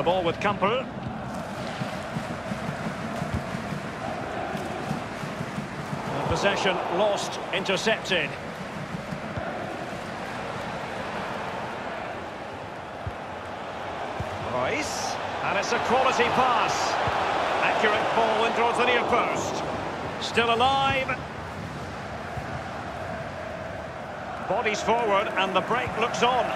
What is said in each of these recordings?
The ball with Campbell. Possession lost, intercepted. Reus, and it's a quality pass. Accurate ball in towards the near post. Still alive. Bodies forward and the break looks on.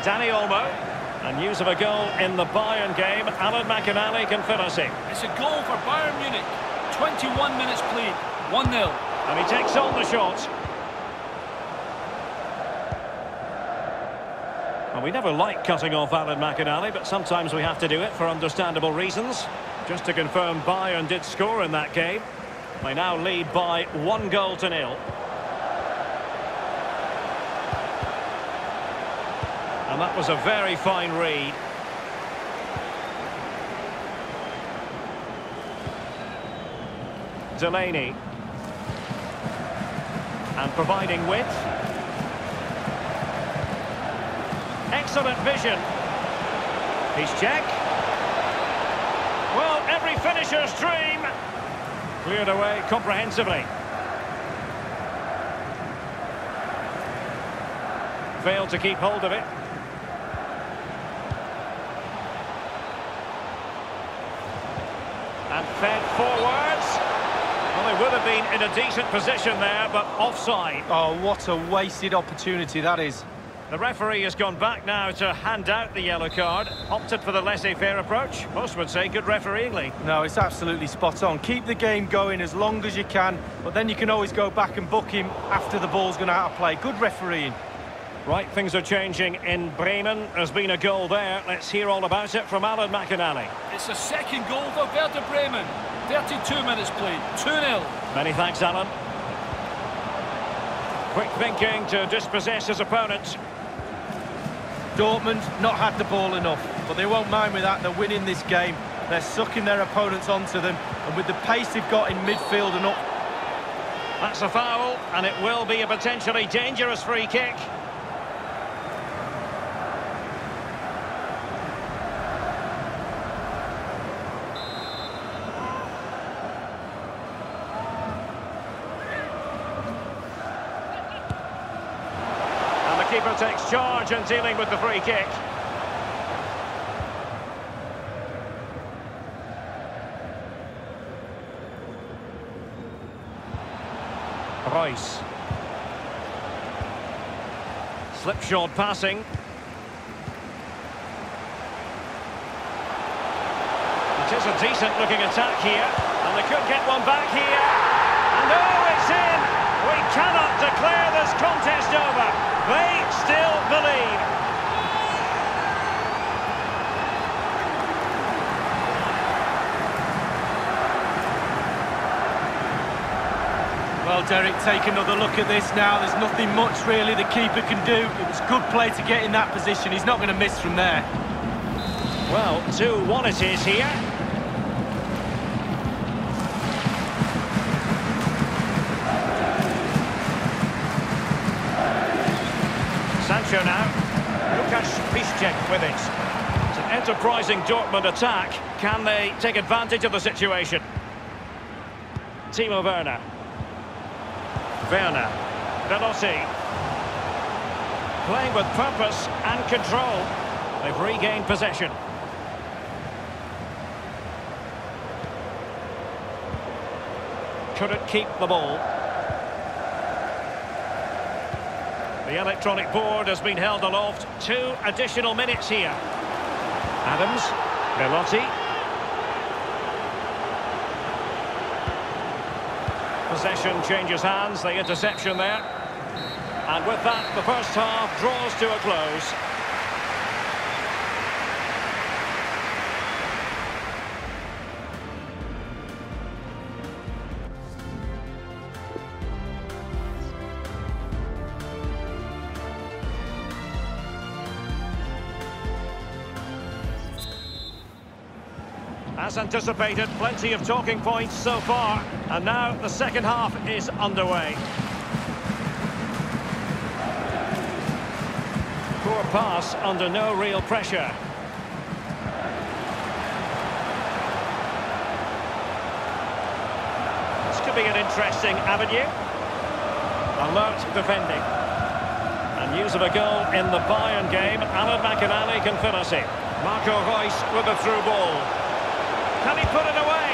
Dani Olmo. And news of a goal in the Bayern game. Alan McInally can finish it. It's a goal for Bayern Munich. 21 minutes played. 1-0. And he takes on the shot. Well, we never like cutting off Alan McInally, but sometimes we have to do it for understandable reasons. Just to confirm, Bayern did score in that game. They now lead by one goal to nil. And that was a very fine read. Delaney. And providing width. Excellent vision. He's check. Well, every finisher's dream. Cleared away comprehensively. Failed to keep hold of it. And fed forwards. Well, they would have been in a decent position there, but offside. Oh, what a wasted opportunity that is. The referee has gone back now to hand out the yellow card. Opted for the laissez-faire approach. Most would say good refereeing, No, it's absolutely spot on. Keep the game going as long as you can, but then you can always go back and book him after the ball's gone out of play. Good refereeing. Right, things are changing in Bremen. There's been a goal there. Let's hear all about it from Alan McInally. It's a second goal for Werder Bremen. 32 minutes played. 2-0. Many thanks, Alan. Quick thinking to dispossess his opponent. Dortmund not had the ball enough, but they won't mind with that. They're winning this game. They're sucking their opponents onto them, and with the pace they've got in midfield and up... That's a foul, and it will be a potentially dangerous free kick. Keeper takes charge and dealing with the free kick. Reus. Slipshod passing. It is a decent looking attack here. And they could get one back here. And oh, it's in! We cannot declare this contest over. They still believe. Well, Derek, take another look at this now. There's nothing much, really, the keeper can do. It was good play to get in that position. He's not going to miss from there. Well, 2-1 it is here. Sancho now. Lukasz Piszczek with it. It's an enterprising Dortmund attack. Can they take advantage of the situation? Timo Werner. Werner. Velotti. Playing with purpose and control. They've regained possession. Couldn't keep the ball. The electronic board has been held aloft. Two additional minutes here. Adams. Velotti. Possession changes hands. The interception there. And with that, the first half draws to a close. As anticipated, plenty of talking points so far. And now the second half is underway. poor pass under no real pressure. This could be an interesting avenue. Alert defending. And news of a goal in the Bayern game. Alan McInally can finish it. Marco Reus with a through ball. Can he put it away?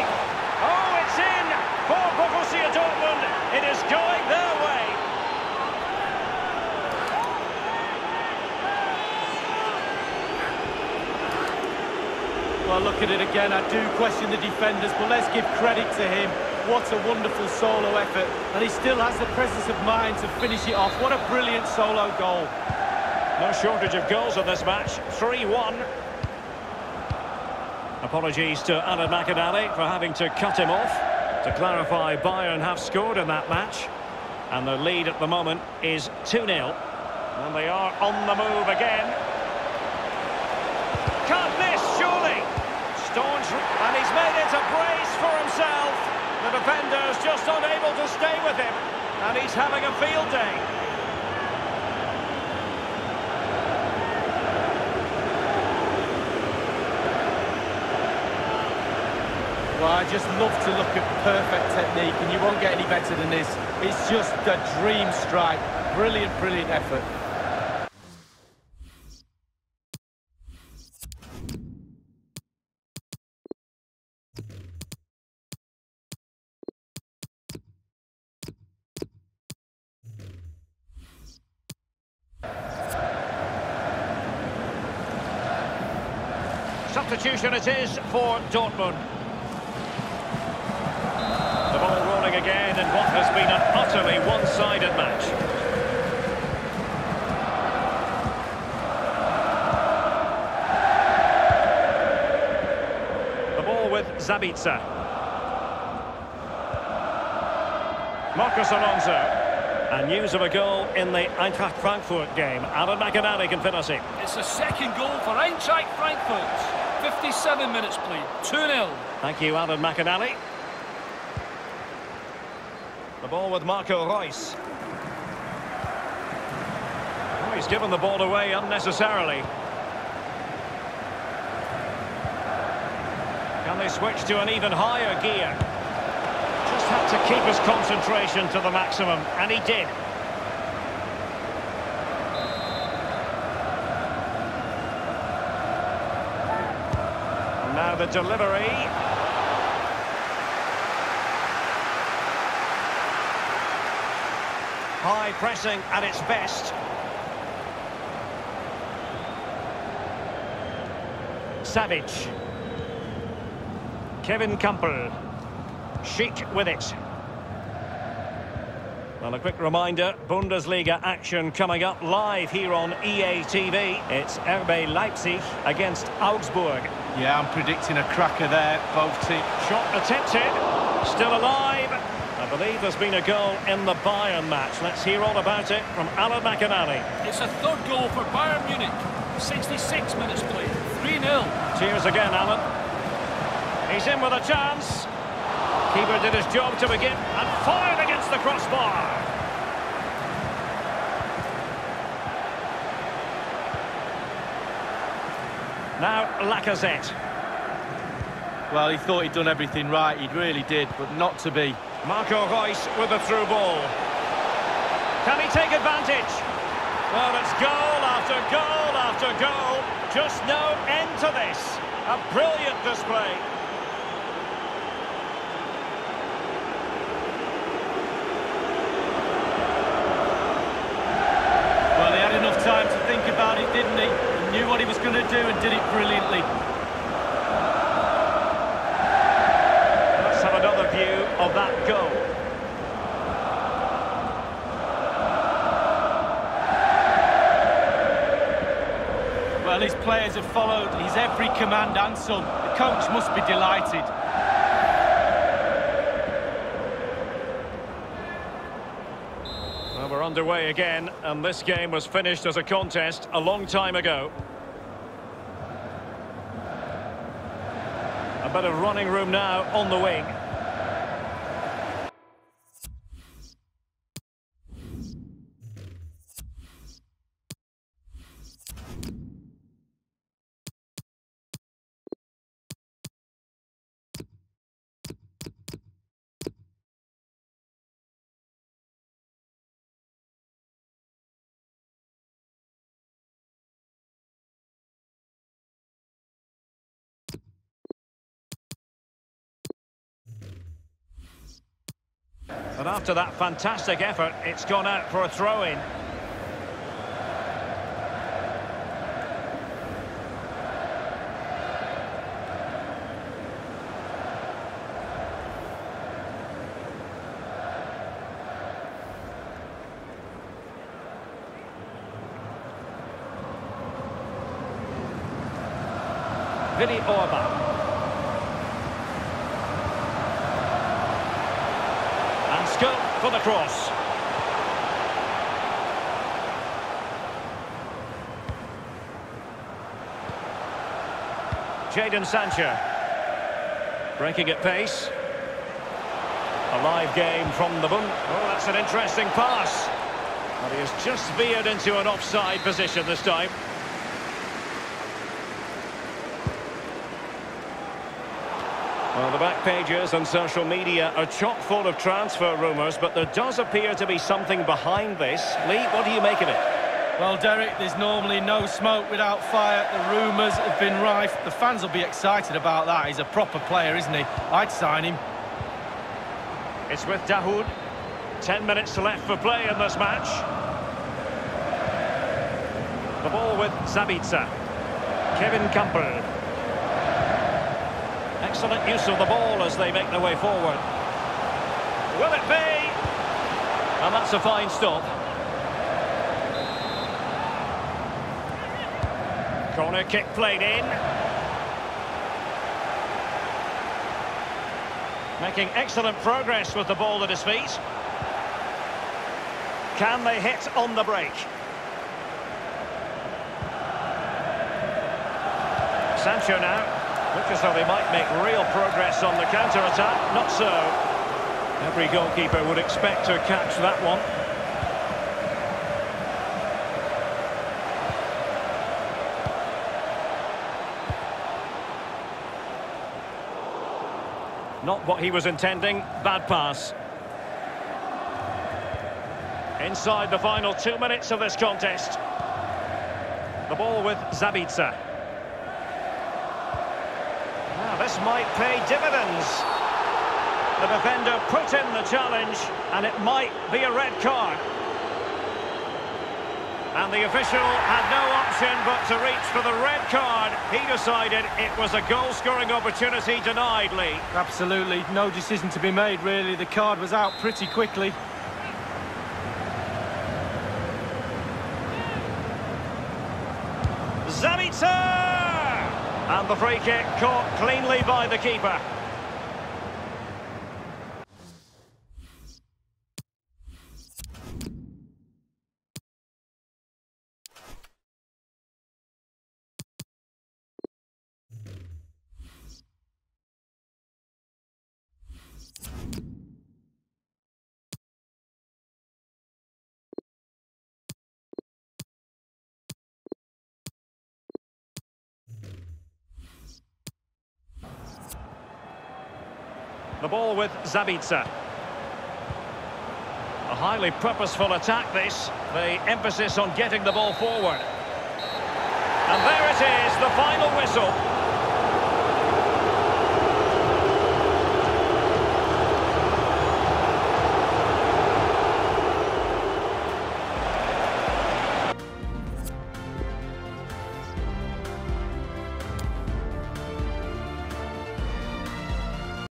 Oh, it's in for Borussia Dortmund. It is going their way. Well, look at it again. I do question the defenders, but let's give credit to him. What a wonderful solo effort. And he still has the presence of mind to finish it off. What a brilliant solo goal. No shortage of goals in this match. 3-1. Apologies to Alan McInally for having to cut him off. To clarify, Bayern have scored in that match. And the lead at the moment is 2-0. And they are on the move again. Can't miss, surely. Staunch, and he's made it a brace for himself. The defender's just unable to stay with him. And he's having a field day. I just love to look at perfect technique, and you won't get any better than this. It's just a dream strike. Brilliant, brilliant effort. Substitution it is for Dortmund. Again in what has been an utterly one-sided match. The ball with Sabitzer. Marcos Alonso. And news of a goal in the Eintracht Frankfurt game. Alan McInally can finish it. It's the second goal for Eintracht Frankfurt. 57 minutes played. 2-0. Thank you, Alan McInally. Ball with Marco Reus. Oh, he's given the ball away unnecessarily. Can they switch to an even higher gear? Just had to keep his concentration to the maximum, and he did. Now the delivery. High pressing at its best. Savage. Kevin Campbell. Chic with it. Well, a quick reminder, Bundesliga action coming up live here on EA TV. It's RB Leipzig against Augsburg. Yeah, I'm predicting a cracker there, both teams. Shot attempted, still alive. I believe there's been a goal in the Bayern match. Let's hear all about it from Alan McInally. It's a third goal for Bayern Munich. 66 minutes played. 3-0. Cheers again, Alan. He's in with a chance. Keeper did his job to begin and fired against the crossbar. Now Lacazette. Well, he thought he'd done everything right. He really did, but not to be. Marco Reus with a through ball. Can he take advantage? Well, it's goal after goal after goal. Just no end to this. A brilliant display. Well, he had enough time to think about it, didn't he? He knew what he was going to do and did it brilliantly. That. Well, his players have followed his every command and some. The coach must be delighted. Well, we're underway again, and this game was finished as a contest a long time ago. A bit of running room now on the wing. And after that fantastic effort, it's gone out for a throw-in. Willi Orban. And scope for the cross. Jadon Sancho. Breaking at pace. A live game from the Bund. Oh, that's an interesting pass. But he has just veered into an offside position this time. Well, the back pages and social media are chock full of transfer rumours, but there does appear to be something behind this. Lee, what do you make of it? Well, Derek, there's normally no smoke without fire. The rumours have been rife. The fans will be excited about that. He's a proper player, isn't he? I'd sign him. It's with Dahoud. Ten minutes left for play in this match. The ball with Sabitzer. Kevin Campbell. Excellent use of the ball as they make their way forward. Will it be? And that's a fine stop. Corner kick played in. Making excellent progress with the ball at his feet. Can they hit on the break? Sancho now. Looks as though they might make real progress on the counter-attack. Not so. Every goalkeeper would expect to catch that one. Not what he was intending. Bad pass. Inside the final two minutes of this contest. The ball with Sabitzer. This might pay dividends. The defender put in the challenge and it might be a red card. And the official had no option but to reach for the red card. He decided it was a goal-scoring opportunity denied, Lee. Absolutely. No decision to be made, really. The card was out pretty quickly. Sabitzer! And the free kick caught cleanly by the keeper. The ball with Sabitzer. A highly purposeful attack this, the emphasis on getting the ball forward. And there it is, the final whistle.